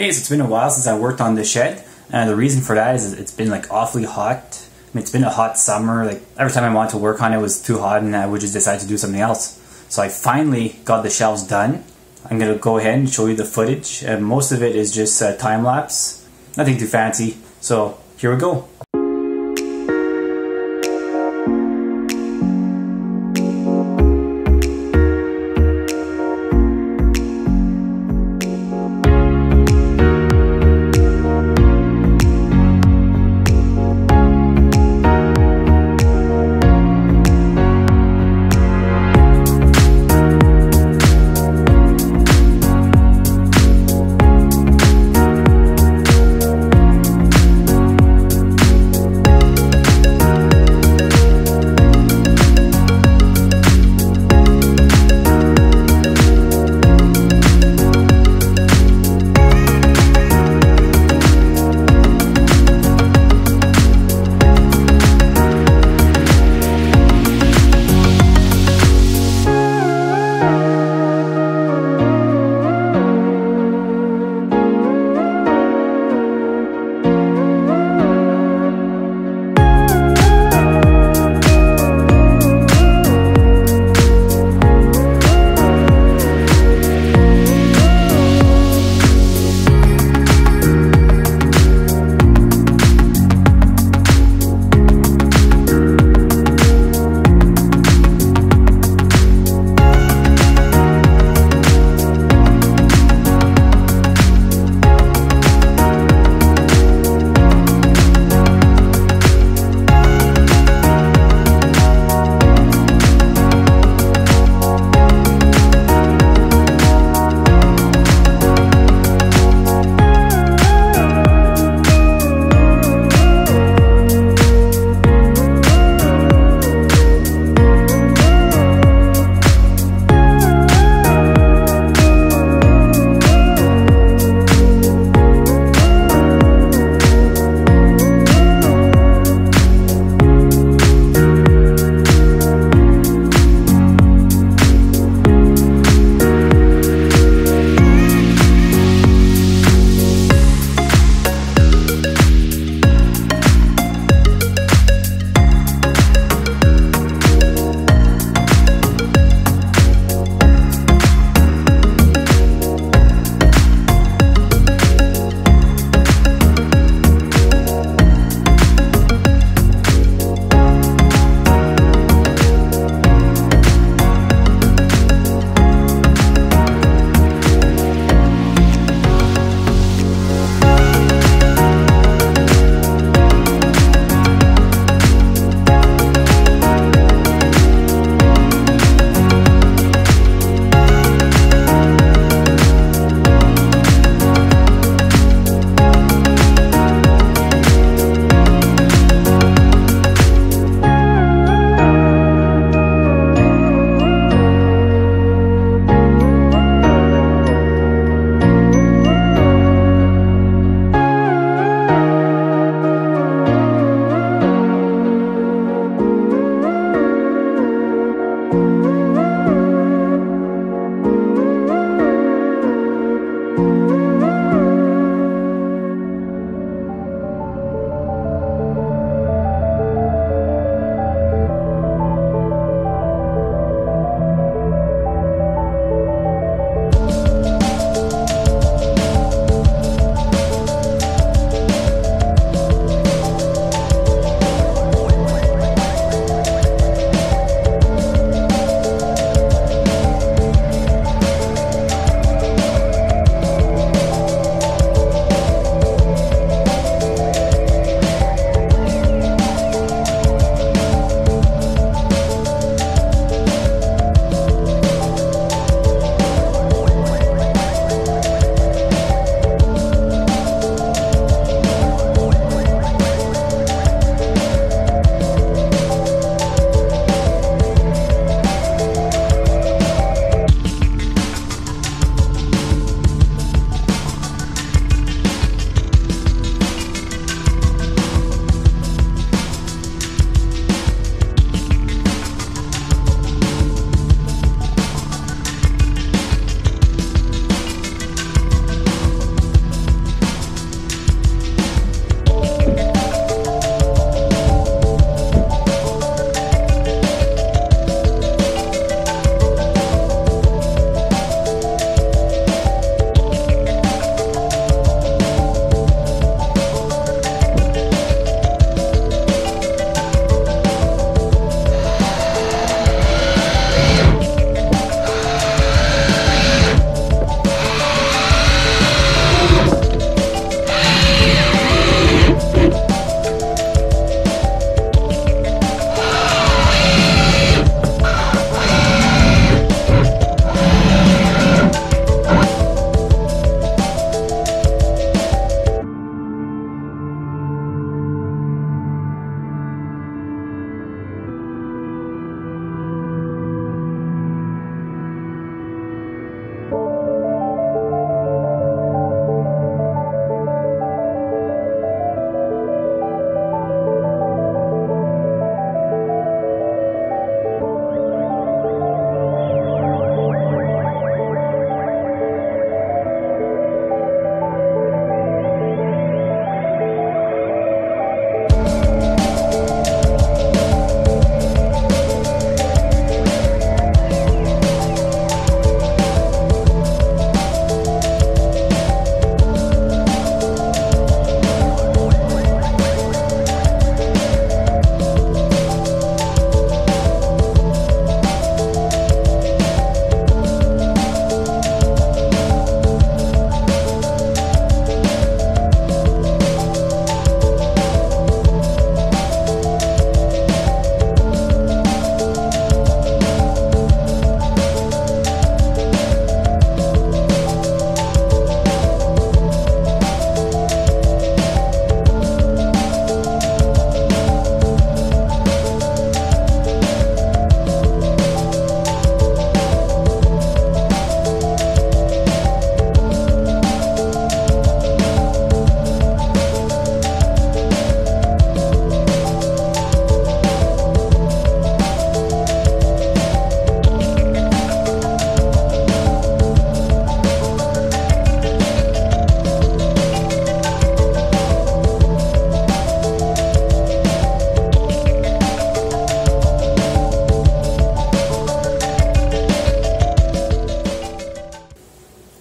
Hey, so it's been a while since I worked on this shed, and the reason for that is it's been like awfully hot. I mean, it's been a hot summer. Like every time I wanted to work on it, it was too hot, and I would just decide to do something else. So I finally got the shelves done. I'm gonna go ahead and show you the footage. And most of it is just uh, time lapse, nothing too fancy. So here we go.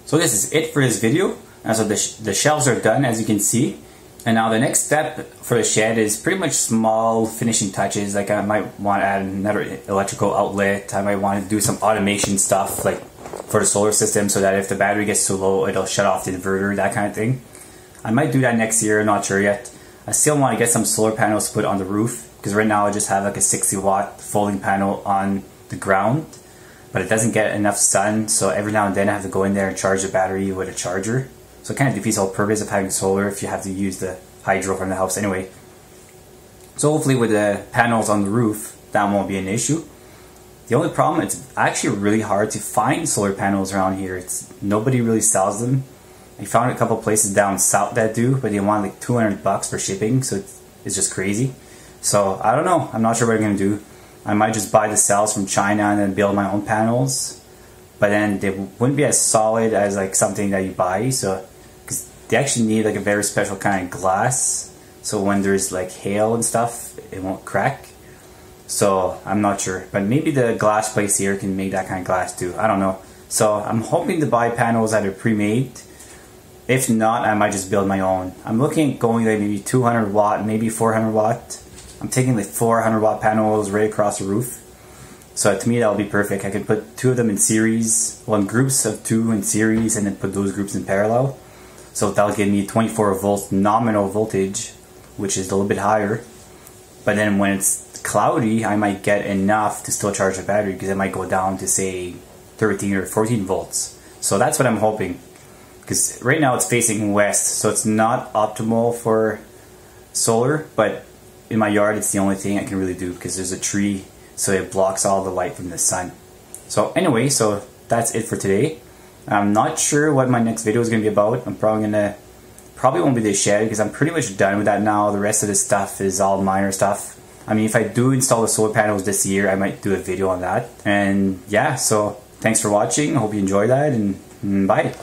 So this is it for this video. And so the, sh the shelves are done as you can see. And now the next step for the shed is pretty much small finishing touches. Like I might want to add another electrical outlet. I might want to do some automation stuff like for the solar system so that if the battery gets too low, it'll shut off the inverter, that kind of thing. I might do that next year, not sure yet. I still want to get some solar panels put on the roof because right now I just have like a 60 watt folding panel on the ground but it doesn't get enough sun so every now and then I have to go in there and charge the battery with a charger so it kind of defeats the whole purpose of having solar if you have to use the hydro from the house anyway. So hopefully with the panels on the roof that won't be an issue. The only problem it's actually really hard to find solar panels around here. It's nobody really sells them. I found a couple places down south that do, but they want like 200 bucks for shipping, so it's, it's just crazy. So I don't know. I'm not sure what I'm gonna do. I might just buy the cells from China and then build my own panels, but then they wouldn't be as solid as like something that you buy. So because they actually need like a very special kind of glass, so when there's like hail and stuff, it won't crack. So I'm not sure, but maybe the glass place here can make that kind of glass too. I don't know. So I'm hoping to buy panels that are pre-made. If not, I might just build my own. I'm looking at going like maybe 200 watt, maybe 400 watt. I'm taking like 400 watt panels right across the roof. So to me, that'll be perfect. I could put two of them in series, one groups of two in series, and then put those groups in parallel. So that'll give me 24 volt nominal voltage, which is a little bit higher. But then when it's cloudy, I might get enough to still charge the battery because it might go down to say 13 or 14 volts. So that's what I'm hoping. Because right now it's facing west, so it's not optimal for solar, but in my yard it's the only thing I can really do because there's a tree so it blocks all the light from the sun. So anyway, so that's it for today. I'm not sure what my next video is going to be about. I'm probably going to, probably won't be the shed because I'm pretty much done with that now. The rest of this stuff is all minor stuff. I mean, if I do install the solar panels this year, I might do a video on that. And yeah, so thanks for watching. I hope you enjoyed that and mm, bye.